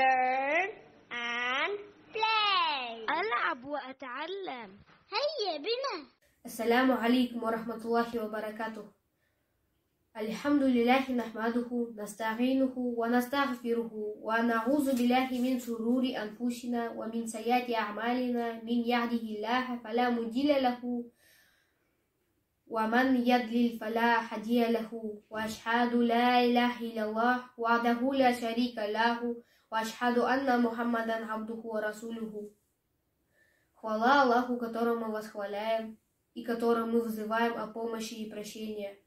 learn and play. ألعب وأتعلم هيا بنا. السلام عليكم ورحمة الله وبركاته الحمد لله نحمده نستعينه ونستغفره ونعوذ بالله من شرور أنفسنا ومن سيئات أعمالنا من يهده الله فلا مضل له ومن يضلل فلا هادي له وأشهد لا إله إلا الله وحده لا شريك له وأشهد أن محمدا عبده ورسوله Хвала Аллаху, которому мы восхваляем и которому мы взываем о помощи и прощении.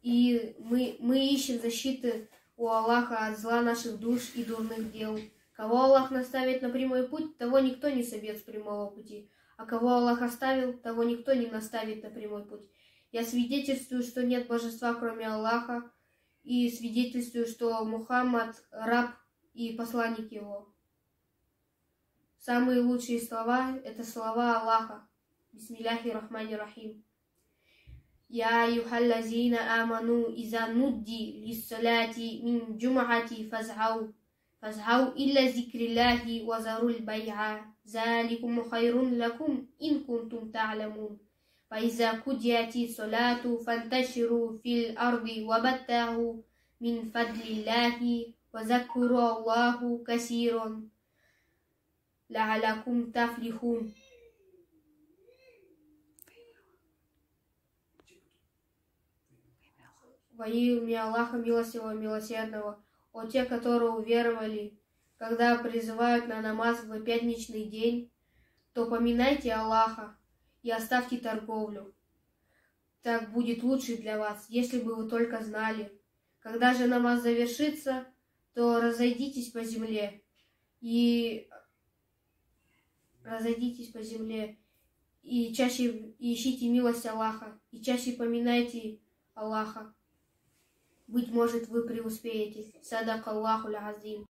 И мы, мы ищем защиты у Аллаха от зла наших душ и дурных дел. Кого Аллах наставит на прямой путь, того никто не собьет с прямого пути. А кого Аллах оставил, того никто не наставит на прямой путь. Я свидетельствую, что нет божества, кроме Аллаха, и свидетельствую, что Мухаммад – раб и посланник его. Самые лучшие слова – это слова Аллаха. Бисмилляхи рахмани рахим. يا أيها الذين آمنوا إذا نودي للصلاة من جمعة فاسعوا فاسعوا إلى ذكر الله وذروا البيع ذلكم خير لكم إن كنتم تعلمون فإذا قضيت الصلاة فانتشروا في الأرض وابتغوا من فضل الله وذكروا الله كثيرا لعلكم تفلحون Во имя Аллаха Милостивого Милосердного, о те, которые уверовали, когда призывают на намаз в пятничный день, то поминайте Аллаха и оставьте торговлю. Так будет лучше для вас, если бы вы только знали. Когда же намаз завершится, то разойдитесь по земле и разойдитесь по земле и чаще ищите милость Аллаха, и чаще поминайте Аллаха. Быть может, вы преуспеете. Садак Аллаху Азим.